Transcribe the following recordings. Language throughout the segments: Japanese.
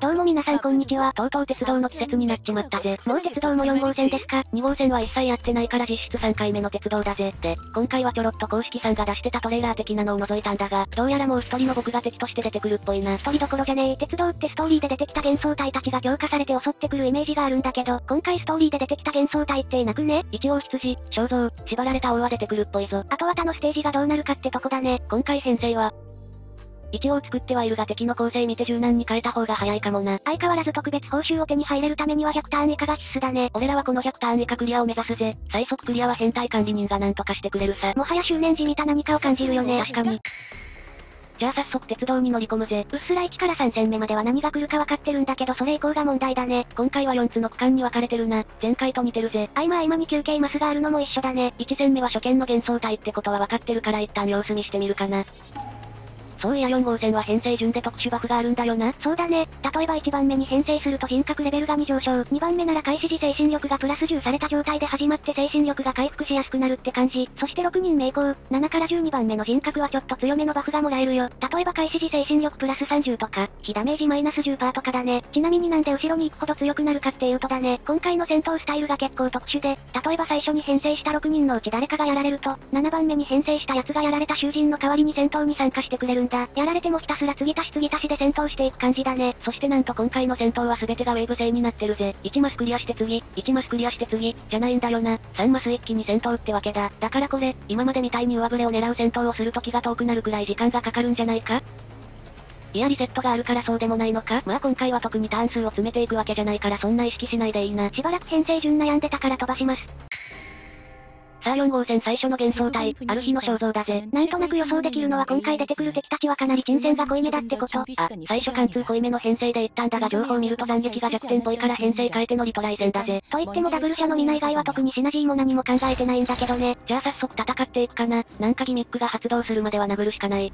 どうも皆さんこんにちは。とうとう鉄道の季節になっちまったぜ。もう鉄道も4号線ですか ?2 号線は一切やってないから実質3回目の鉄道だぜ。で、今回はちょろっと公式さんが出してたトレーラー的なのを除いたんだが、どうやらもう一人の僕が敵として出てくるっぽいな。一人どころじゃねえ。鉄道ってストーリーで出てきた幻想体たちが強化されて襲ってくるイメージがあるんだけど、今回ストーリーで出てきた幻想体っていなくね一応羊、肖像、縛られた王は出てくるっぽいぞ。あとは他のステージがどうなるかってとこだね。今回編成は、一応作ってはいるが敵の構成見て柔軟に変えた方が早いかもな。相変わらず特別報酬を手に入れるためには100ターン以下が必須だね。俺らはこの100ターン以下クリアを目指すぜ。最速クリアは変態管理人が何とかしてくれるさ。もはや執念じみた何かを感じるよね。確かに。じゃあ早速鉄道に乗り込むぜ。うっすら1から3戦目までは何が来るか分かってるんだけどそれ以降が問題だね。今回は4つの区間に分かれてるな。前回と似てるぜ。合間合間に休憩マスがあるのも一緒だね。1戦目は初見の幻想体ってことは分かってるから一旦様子見してみるかな。そういや4号線は編成順で特殊バフがあるんだよな。そうだね。例えば1番目に編成すると人格レベルが2上昇。2番目なら開始時精神力がプラス10された状態で始まって精神力が回復しやすくなるって感じ。そして6人目以降、7から12番目の人格はちょっと強めのバフがもらえるよ。例えば開始時精神力プラス30とか、非ダメージマイナス10%とかだね。ちなみになんで後ろに行くほど強くなるかっていうとだね。今回の戦闘スタイルが結構特殊で、例えば最初に編成した6人のうち誰かがやられると、7番目に編成した奴がやられた囚人の代わりに戦闘に参加してくれるんだ。だやられてもひたすら継ぎ足し継ぎ足しで戦闘していく感じだね。そしてなんと今回の戦闘は全てがウェーブ制になってるぜ。1マスクリアして次、1マスクリアして次、じゃないんだよな。3マス一気に戦闘ってわけだ。だからこれ、今までみたいに上振れを狙う戦闘をする時が遠くなるくらい時間がかかるんじゃないか？いやリセットがあるからそうでもないのか？まあ今回は特にターン数を詰めていくわけじゃないからそんな意識しないでいいな。しばらく編成順悩んでたから飛ばします。さあ4号線最初の幻想体、ある日の肖像だぜ。なんとなく予想できるのは今回出てくる敵たちはかなり金銭が濃いめだってこと。あ、最初貫通濃いめの編成で言ったんだが情報を見ると斬撃が弱点っぽいから編成変えてのリトライ戦だぜ。と言ってもダブル車の皆以外は特にシナジーも何も考えてないんだけどね。じゃあ早速戦っていくかな。なんかギミックが発動するまでは殴るしかない。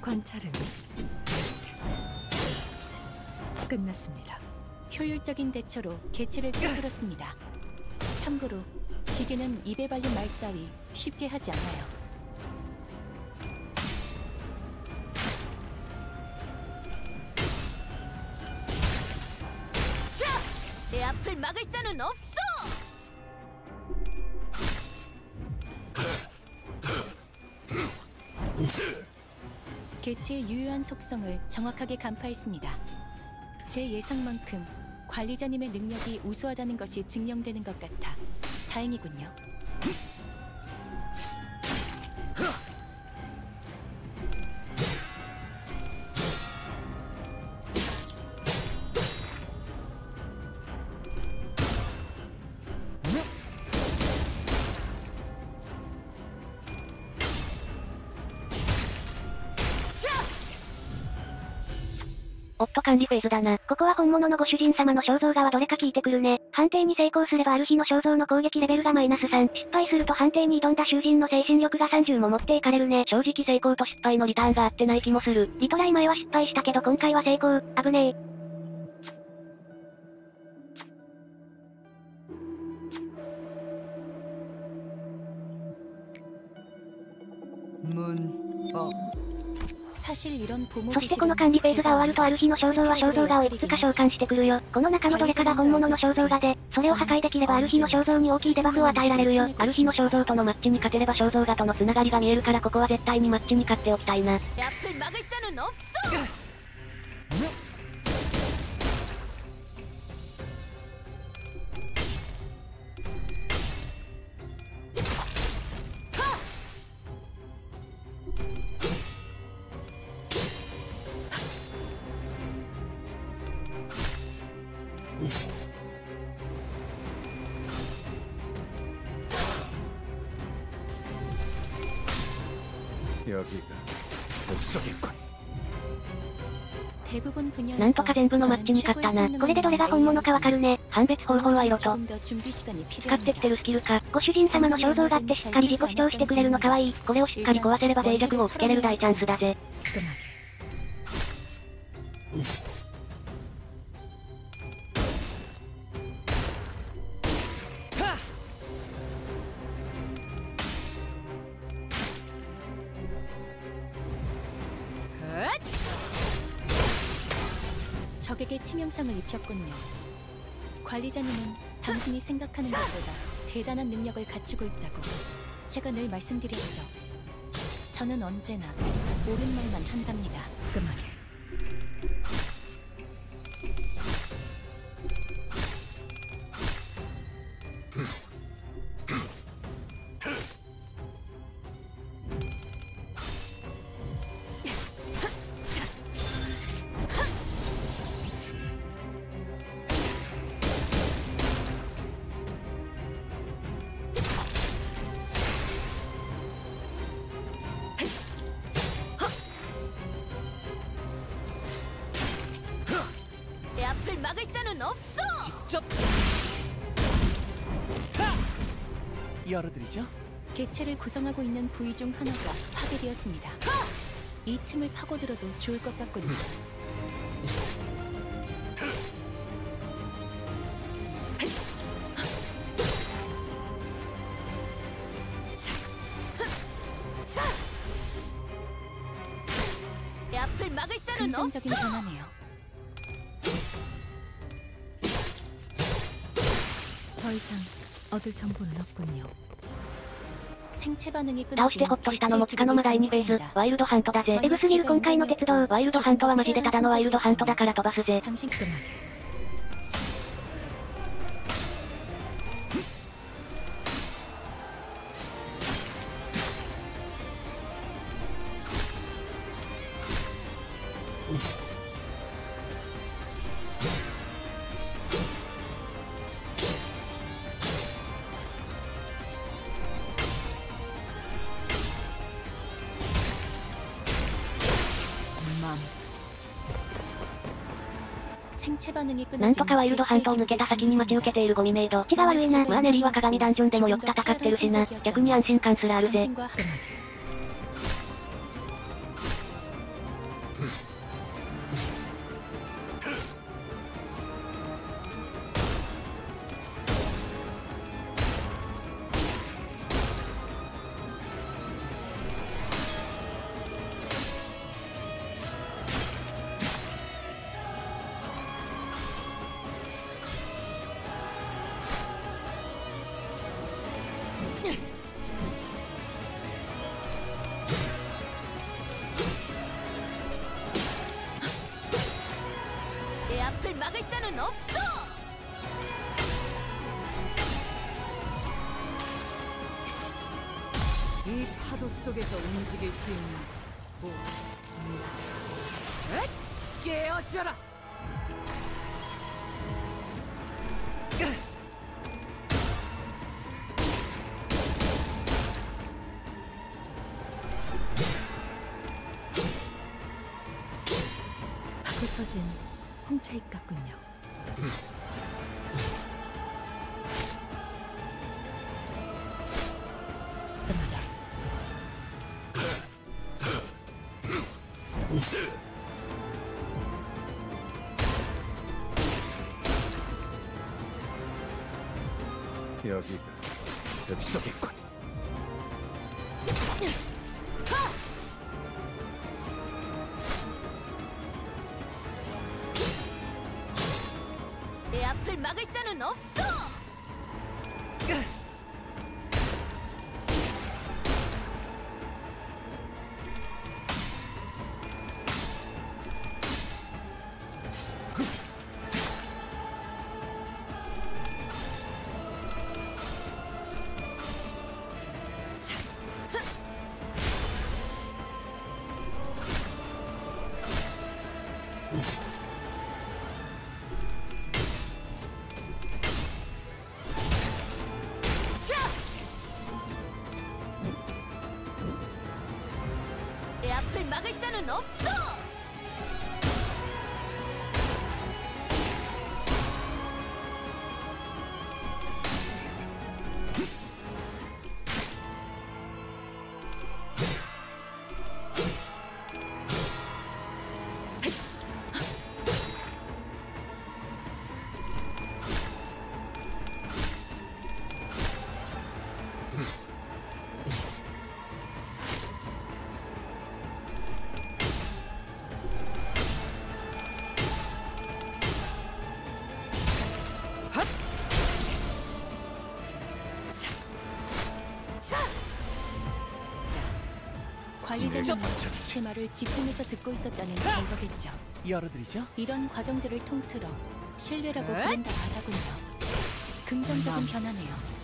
관찰은 끝났습니다. 효율적인 대처로 개체를 꿰뚫었습니다. 참고로 기계는 입에 발린 말 따위 쉽게 하지 않아요. 자! 내 앞을 막을 자는 없어! 개체의 유효한 속성을 정확하게 간파했습니다. 제 예상만큼 관리자님의 능력이 우수하다는 것이 증명되는 것 같아 다행이군요. 理フェーズだな。ここは本物のご主人様の肖像画はどれか聞いてくるね。判定に成功すればある日の肖像の攻撃レベルがマイナス3。失敗すると判定に挑んだ囚人の精神力が30も持っていかれるね。正直成功と失敗のリターンが合ってない気もする。リトライ前は失敗したけど今回は成功。危ねえ。moon そしてこの管理フェーズが終わるとある日の肖像は肖像画をいくつか召喚してくるよ。この中のどれかが本物の肖像画で、それを破壊できればある日の肖像に大きいデバフを与えられるよ。ある日の肖像とのマッチに勝てれば肖像画とのつながりが見えるからここは絶対にマッチに勝っておきたいな。に勝ったな。これでどれが本物かわかるね。判別方法は色と。使ってきてるスキルか。ご主人様の肖像画ってしっかり自己主張してくれるのかわいい。これをしっかり壊せれば脆弱をつけれる大チャンスだぜ。 적에게 치명상을 입혔군요. 관리자님은 당신이 생각하는 것보다 대단한 능력을 갖추고 있다고 제가 늘 말씀드렸죠. 저는 언제나 옳은 말만 한답니다. 그만해. 개체를 구성하고 있는 부위 중 하나가 파괴되었습니다. 이 틈을 파고들어도 좋을 것 같군요. 내 앞을 막을 자는 긍정적인 없어. 변화네요. 더 이상 얻을 정보는 없군요. 倒してほっとしたのもつかの間第2フェーズ。ワイルドハントだぜ。エグすぎる今回の鉄道。ワイルドハントはマジでただのワイルドハントだから飛ばすぜ。なんとかワイルドハントを抜けた先に待ち受けているゴミメイド。血が悪いな。まあネリーは鏡ダンジョンでもよく戦ってるしな。逆に安心感すらあるぜ。 속에서 움직일 수 있는 오직 나. 엣! 깨어져라. 부서진 홍차잎 같군요. 여기가 엽석이군. 내 앞을 막을 자는 없어. 제 말을 집중해서 듣고 있었다는 결과겠죠. 열어드리죠. 이런 과정들을 통틀어 신뢰라고 엇? 부른다 하더군요. 긍정적인 변화네요.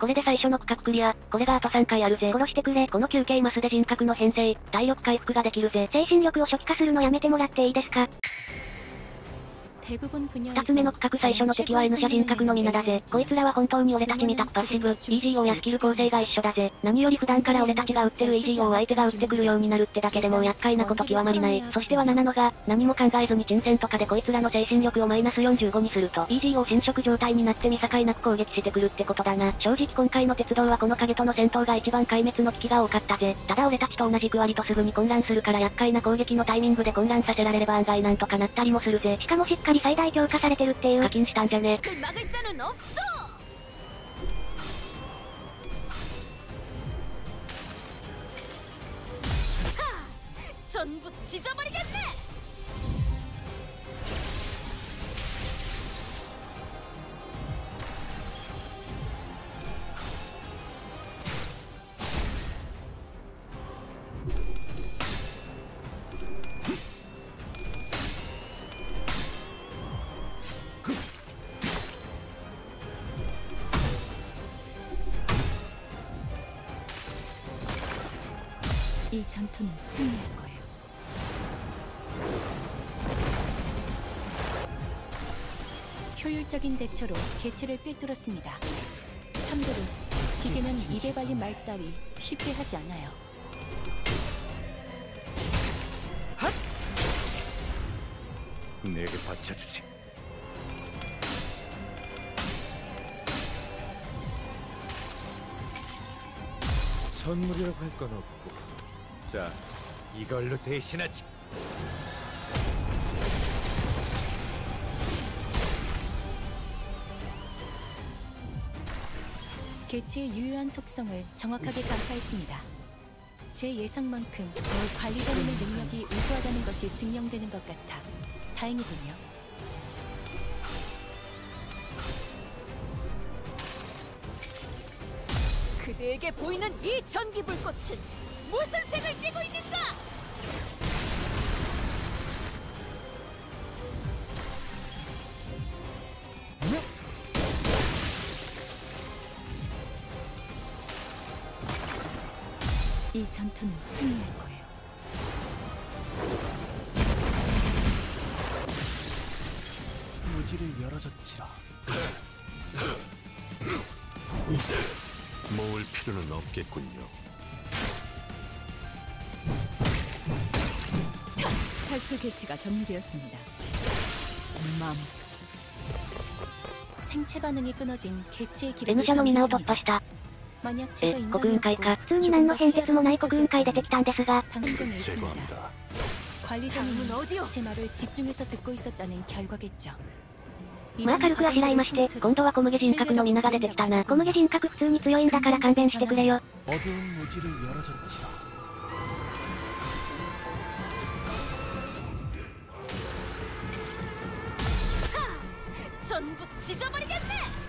これで最初の区画クリア。これがあと3回あるぜ。殺してくれ。この休憩マスで人格の編成、体力回復ができるぜ。精神力を初期化するのやめてもらっていいですか 대부분 분야에서 二つ目の区画最初の敵は N 社人格の皆だぜ。こいつらは本当に俺たちみたくパッシブ、EGO やスキル構成が一緒だぜ。何より普段から俺たちが売ってる EGO を相手が売ってくるようになるってだけでもう厄介なこと極まりない。そしては7のが、何も考えずに沈戦とかでこいつらの精神力をマイナス45にすると、EGO を侵食状態になって見境なく攻撃してくるってことだな。正直今回の鉄道はこの影との戦闘が一番壊滅の危機が多かったぜ。ただ俺たちと同じく割とすぐに混乱するから厄介な攻撃のタイミングで混乱させられれば案外なんとかなったりもするぜ。しかもしっかり最大強化されてるっていう課。金したんじゃね 앞을 막을 자는 없어! 하! 전부 찢어버리겠네! 효율적인 대처로 개체를 꿰뚫었습니다. 참고로 기계는 입에 발린 말 따위 쉽게 하지 않아요. 내게 받쳐주지. 선물이라고 할 건 없고. 자, 이걸로 대신하지. 개체의 유효한 속성을 정확하게 간파했습니다. 제 예상만큼 관리자님의 능력이 우수하다는 것이 증명되는 것 같아 다행이군요. 그대에게 보이는 이 전기 불꽃은 무슨 색을 띠고 있는가? 무지를 열어줬지라. 모을 필요는 없겠군요. 탈출 개체가 정리되었습니다. 맘 생체 반응이 끊어진 개체의 기록을 ？N 社の皆を突 감지합니다. 破した。 만약 え 제가 、国運会か。 인간이었고 普通に何の変哲もない国運会出てきたんですが、 당근에 있습니다. 제거합니다. 관리자님은 다음은 어디요? 제 말을 집중해서 듣고 있었다는 결과겠죠. まあ軽くあしらいまして、今度は小麦人格の皆が出てきたな。小麦人格普通に強いんだから勘弁してくれよ。 어두운 무지를 열어줬지라. 전부 찢어버리겠네!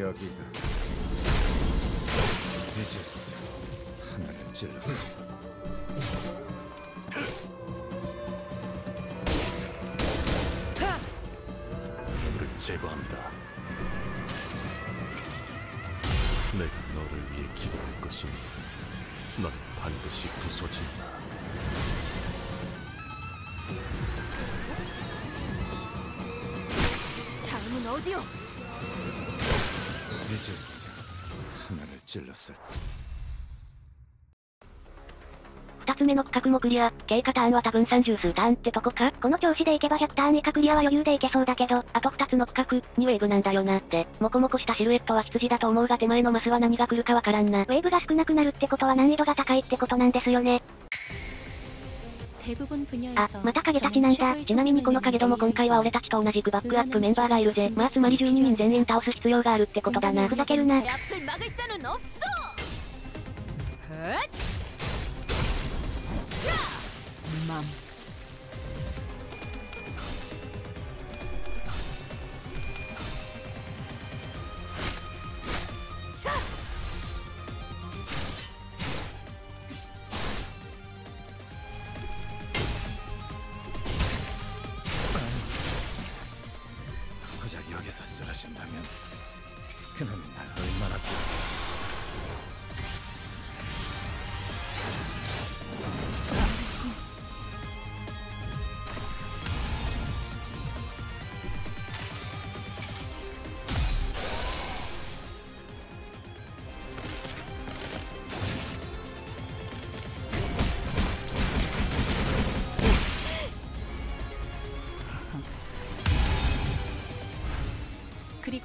여기가 이제 하나를 찔렀어. 너를 제거합니다. 내가 너를 위해 기도할 것이니 넌 반드시 부서진다. 다음은 어디요? 2つ目の区画もクリア、経過ターンは多分30数ターンってとこかこの調子でいけば100ターン以下クリアは余裕でいけそうだけど、あと2つの区画、にウェーブなんだよなって、もこもこしたシルエットは羊だと思うが手前のマスは何が来るかわからんな。ウェーブが少なくなるってことは難易度が高いってことなんですよね。あ、また影たちなんだ。ちなみにこの影ども今回は俺たちと同じくバックアップメンバーがいるぜ。まあつまり12人全員倒す必要があるってことだな。ふざけるな。Chop!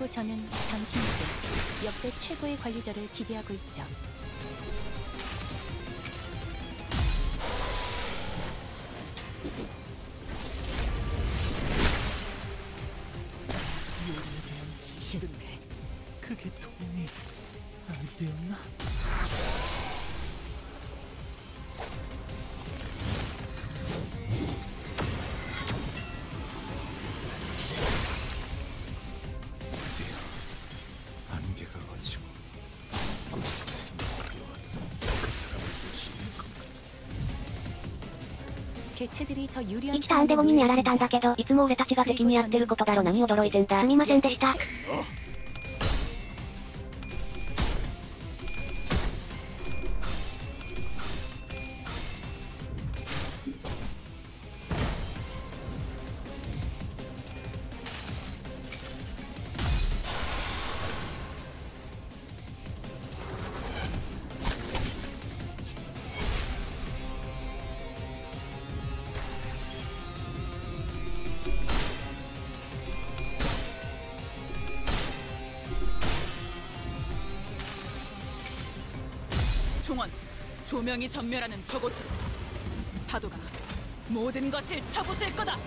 그리고 저는 당신에게 역대 최고의 관리자를 기대하고 있죠. 生きたターンで5人やられたんだけど、いつも俺たちが責任やってることだろ何驚いてんだ。すみませんでした。 조명이 전멸하는 저곳으로 파도가 모든 것을 쳐부술 거다.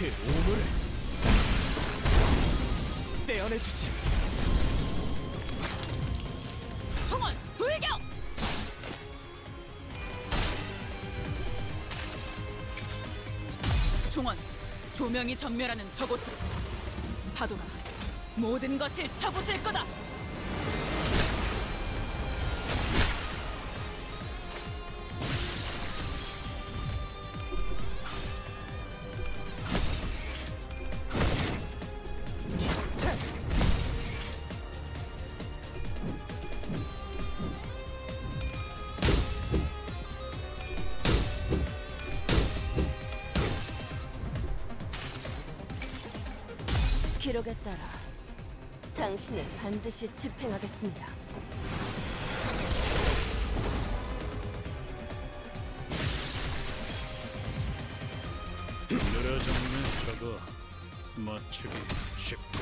그 오물을 떼어내주지. 총원 불경! 총원 조명이 전멸하는 저곳으로 파도가 모든 것을 쳐부술 거다. 당신을 반드시 집행하겠습니다. 늘어졌는 저거 맞추기 쉽고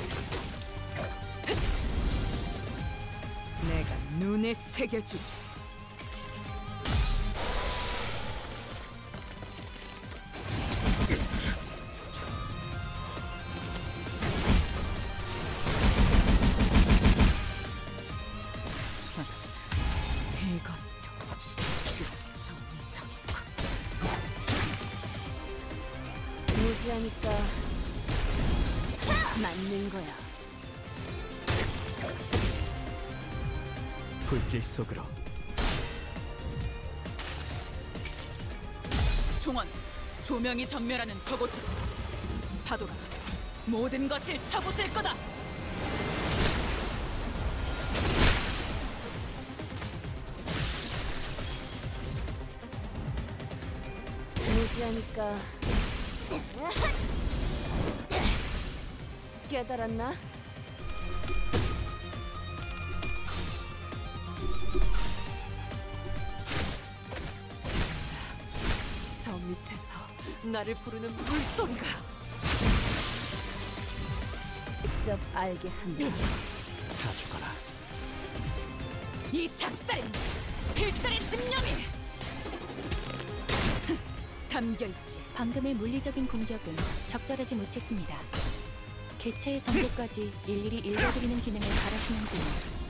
내가 눈에 새겨주지. 불길 속으로 종원, 조명이 전멸하는 저곳으로 파도가 모든 것을 쳐부술 거다. 무지하니까 깨달았나? 나를 부르는 물소리가 직접 알게 한다. 다 죽어라. 이 작살엔 필살의 집념이 담겨 있지. 방금의 물리적인 공격은 적절하지 못했습니다. 개체의 정보까지 일일이 읽어드리는 기능을 바라시는지는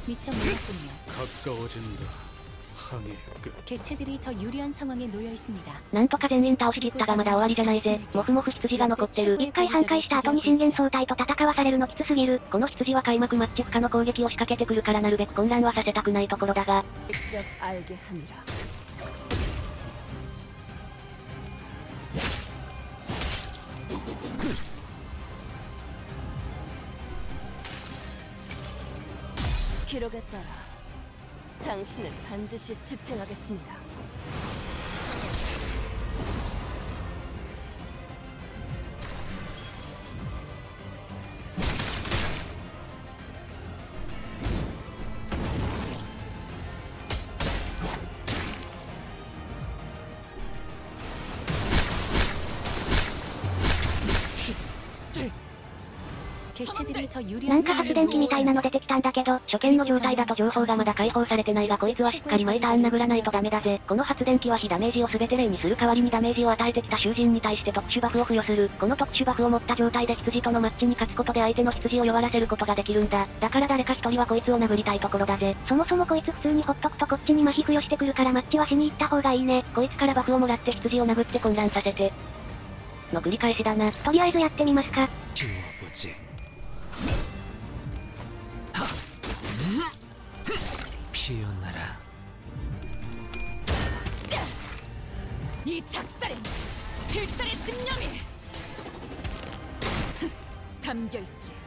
미처 몰랐군요. 가까워진다. 항해 끝. 개체들이 더 유리한 상황에 놓여 있습니다. なんとか全員倒しきったがまだ終わりじゃないぜ。もふもふ羊が残ってる。一回半壊した後に信玄総隊と戦わされるのきつすぎる。この羊は開幕マッチ不可の攻撃を仕掛けてくるからなるべく混乱はさせたくないところだが。 직접 알게 함이라. 기록에 따라 당신을 반드시 집행하겠습니다. なんか発電機みたいなの出てきたんだけど、初見の状態だと情報がまだ解放されてないがこいつはしっかり毎ターン殴らないとダメだぜ。この発電機は非ダメージを全て例にする代わりにダメージを与えてきた囚人に対して特殊バフを付与する。この特殊バフを持った状態で羊とのマッチに勝つことで相手の羊を弱らせることができるんだ。だから誰か一人はこいつを殴りたいところだぜ。そもそもこいつ普通にほっとくとこっちに麻痺付与してくるからマッチはしに行った方がいいね。こいつからバフをもらって羊を殴って混乱させて。の繰り返しだな。とりあえずやってみますか。 피어나라. 이 작살엔 필살의 집념이 담겨있지.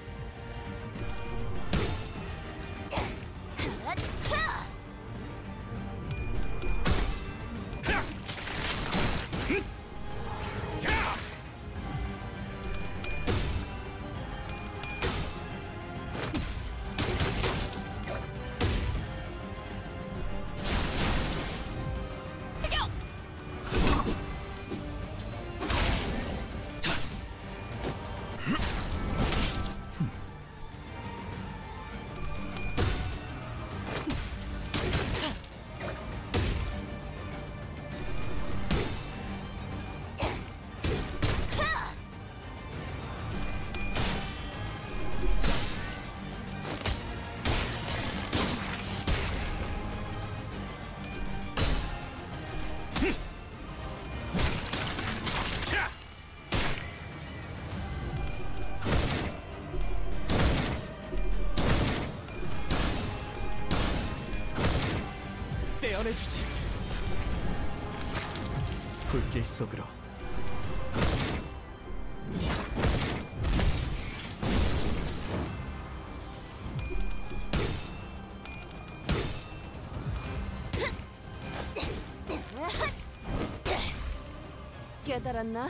速路けだらんな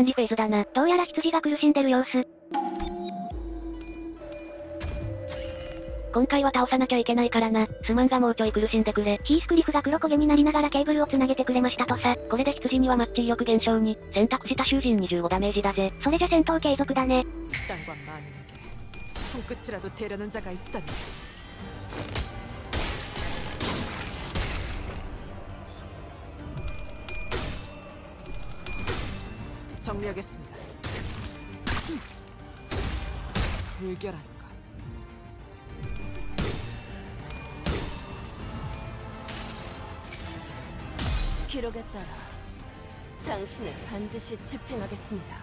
管理フェーズだな。どうやら羊が苦しんでる様子。今回は倒さなきゃいけないからな。すまんがもうちょい苦しんでくれ。ヒースクリフが黒焦げになりながらケーブルを繋げてくれましたとさ。これで羊にはマッチ威力減少に、選択した囚人25ダメージだぜ。それじゃ戦闘継続だね。 정리하겠습니다. 불결한 것. 기록에 따라 당신을 반드시 집행하겠습니다.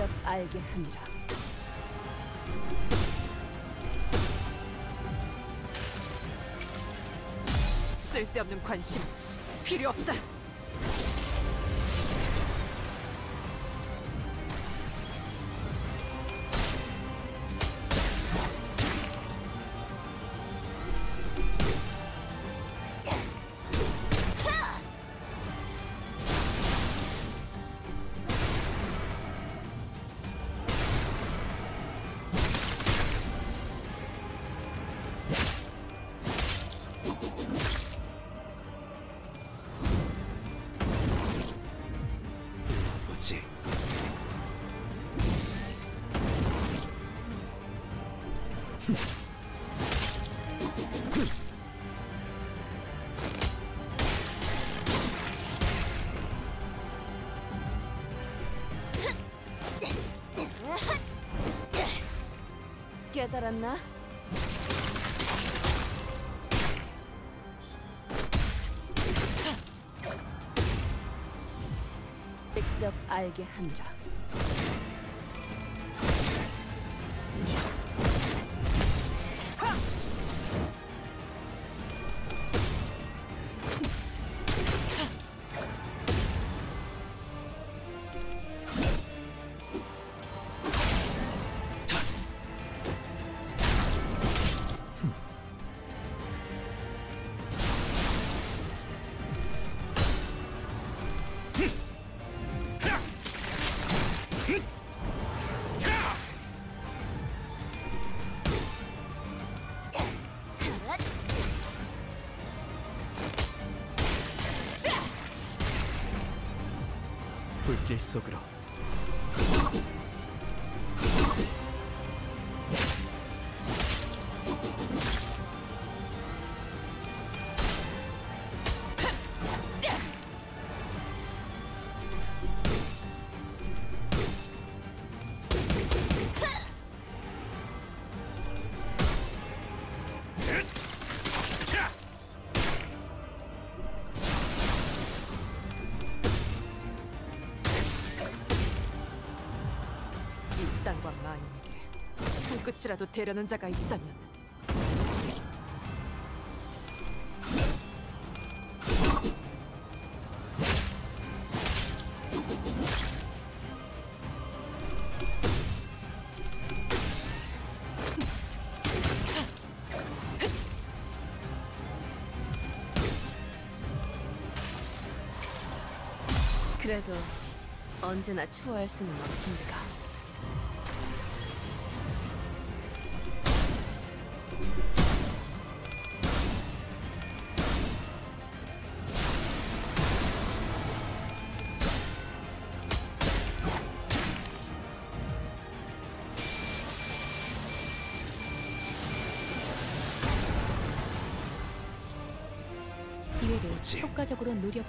직접 알게 하니라. 쓸데없는 관심 필요 없다. 깨달았나? 직접 알게 하니라. 손끝이라도 대려는 자가 있다면 그래도 언제나 추월할 수는 없습니다.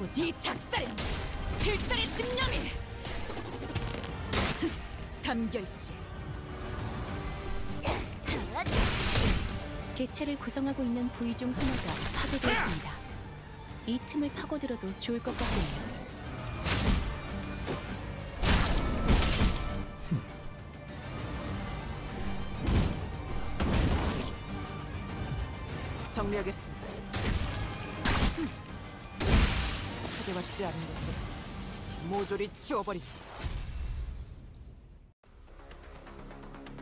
보죠. 이 작살엔 필살의 집념이 담겨 있지. 개체를 구성하고 있는 부위 중 하나가 파괴되었습니다. 이 틈을 파고들어도 좋을 것 같군요. 정리하겠습니다. 초대받지 않은 것들 모조리 치워버린다.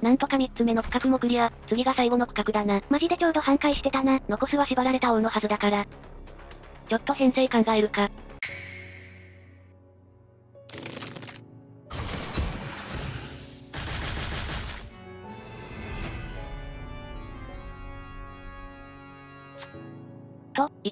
なんとか3つ目の区画もクリア。次が最後の区画だな。マジでちょうど半壊してたな。残すは縛られた王のはずだから。ちょっと編成考えるか。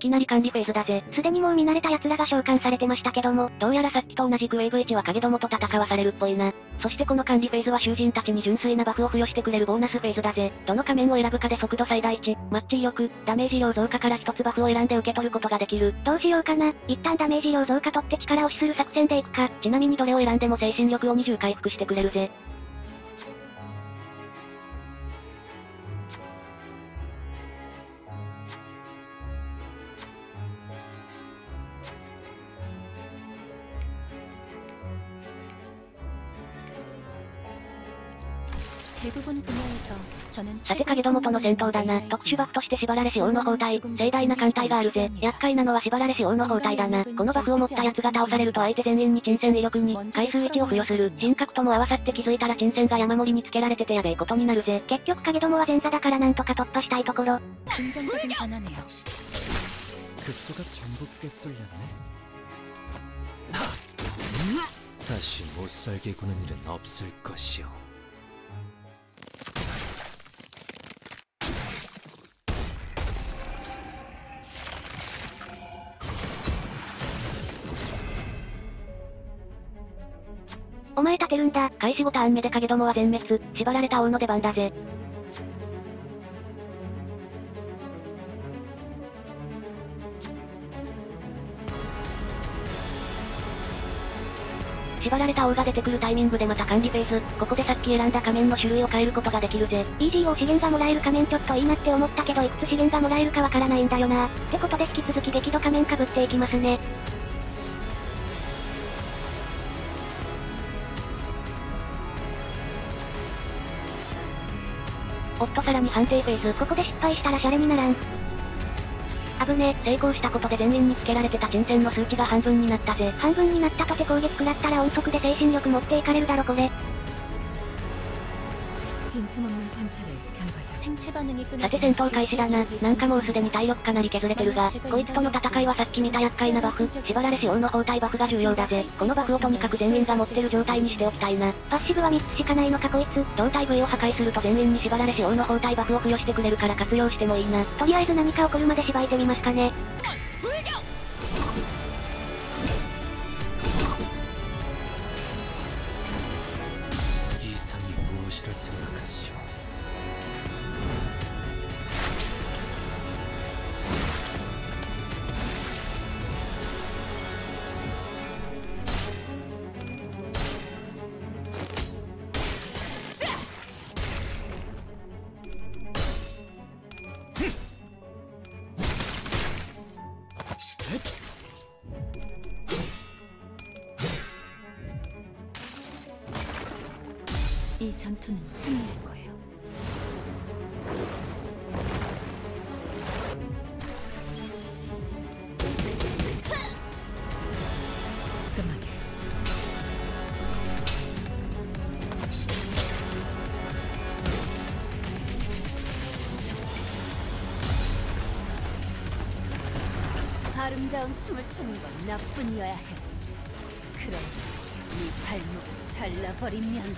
きなり管理フェーズだぜ。すでにもう見慣れた奴らが召喚されてましたけども、どうやらさっきと同じくウェーブ1は影どもと戦わされるっぽいな。そしてこの管理フェーズは囚人たちに純粋なバフを付与してくれるボーナスフェーズだぜ。どの仮面を選ぶかで速度最大値、マッチ威力、ダメージ量増加から一つバフを選んで受け取ることができる。どうしようかな。一旦ダメージ量増加取って力を死する作戦でいくか。ちなみにどれを選んでも精神力を20回復してくれるぜ。대부분 분야에서 저는 さて影どもとの戦闘だな。特殊バフとして縛られし王の包帯。盛大な艦隊があるぜ。厄介なのは縛られし王の包帯だな。このバフを持った奴が倒されると相手全員に沈戦威力に、回数1を付与する。人格とも合わさって気づいたら沈戦が山盛りにつけられててやべえことになるぜ。結局影どもは前座だからなんとか突破したいところ。 긍정적인 변화네요. 급소가 전부 꿰뚫렸네. 다시 못 살게 구는 일은 없을 것이오. 오 お前立てるんだ。開始5ターン目で影どもは全滅。縛られた王の出番だぜ。縛られた王が出てくるタイミングでまた管理フェーズ。ここでさっき選んだ仮面の種類を変えることができるぜ。EGO 資源がもらえる仮面ちょっといいなって思ったけどいくつ資源がもらえるかわからないんだよな。ってことで引き続き激怒仮面被っていきますね。おっとさらに判定フェーズ。ここで失敗したらシャレにならん。危ね成功したことで全員につけられてた沈戦の数値が半分になったぜ。半分になったとて攻撃食らったら音速で精神力持っていかれるだろこれ。さて戦闘開始だな。なんかもうすでに体力かなり削れてるが、こいつとの戦いはさっき見た厄介なバフ、縛られし王の包帯バフが重要だぜ。このバフをとにかく全員が持ってる状態にしておきたいな。パッシブは3つしかないのかこいつ。胴体部位を破壊すると全員に縛られし王の包帯バフを付与してくれるから活用してもいいな。とりあえず何か起こるまで縛いてみますかね。 이 전투는 승리할 거 아름다운 춤을 추는 건 나뿐이어야 해. 그럼 네 발목을 잘라버리면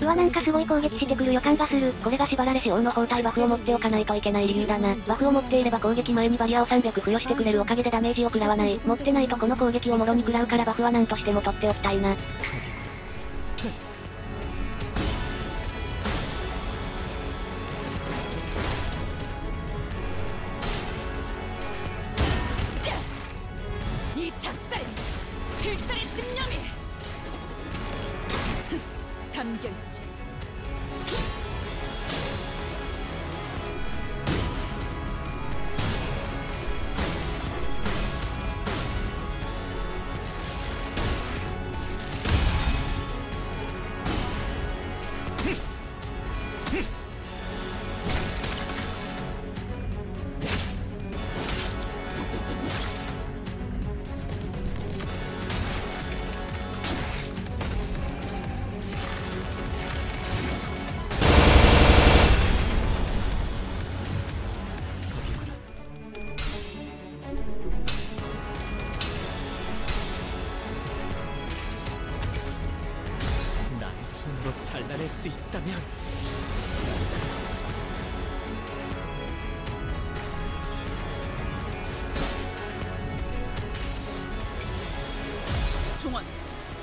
うわなんかすごい攻撃してくる予感がする。これが縛られし王の包帯バフを持っておかないといけない理由だな。バフを持っていれば攻撃前にバリアを300付与してくれるおかげでダメージを食らわない。持ってないとこの攻撃をもろに食らうからバフは何としても取っておきたいな。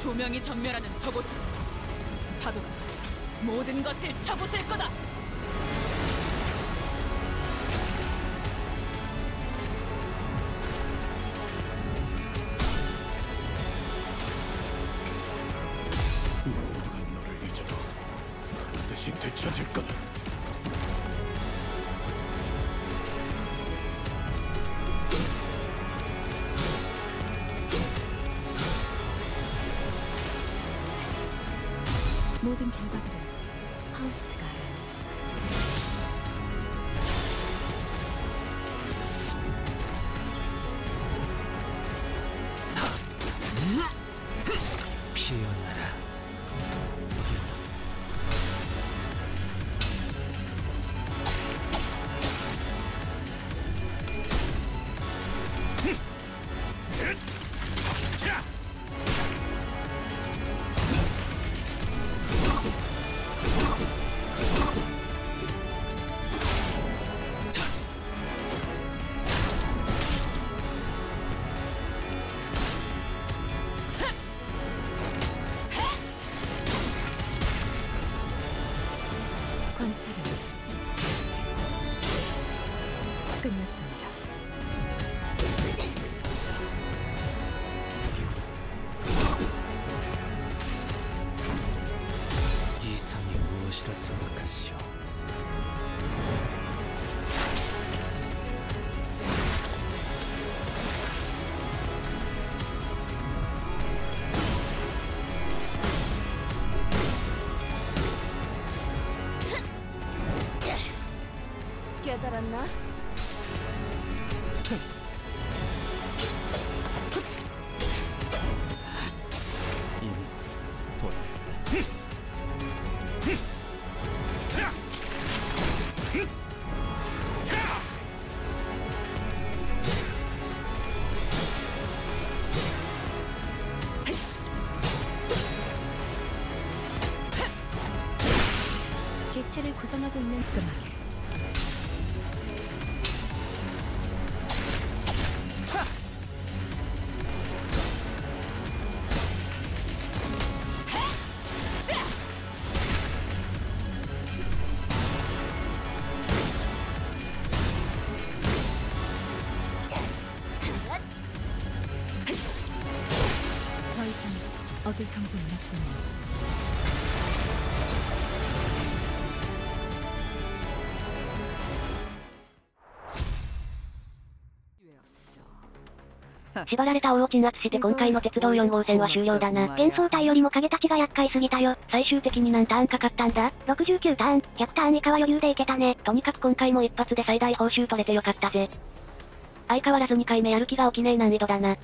조명이 전멸하는 저곳으로 파도가 모든 것을 쳐부술 거다 구성하고 있는 이상 얻을 정보는 縛られた王を鎮圧して今回の鉄道4号線は終了だな。幻想体よりも影たちが厄介すぎたよ。最終的に何ターンかかったんだ69ターン、100ターン以下は余裕でいけたね。とにかく今回も一発で最大報酬取れてよかったぜ。相変わらず2回目やる気が起きねえ難易度だな。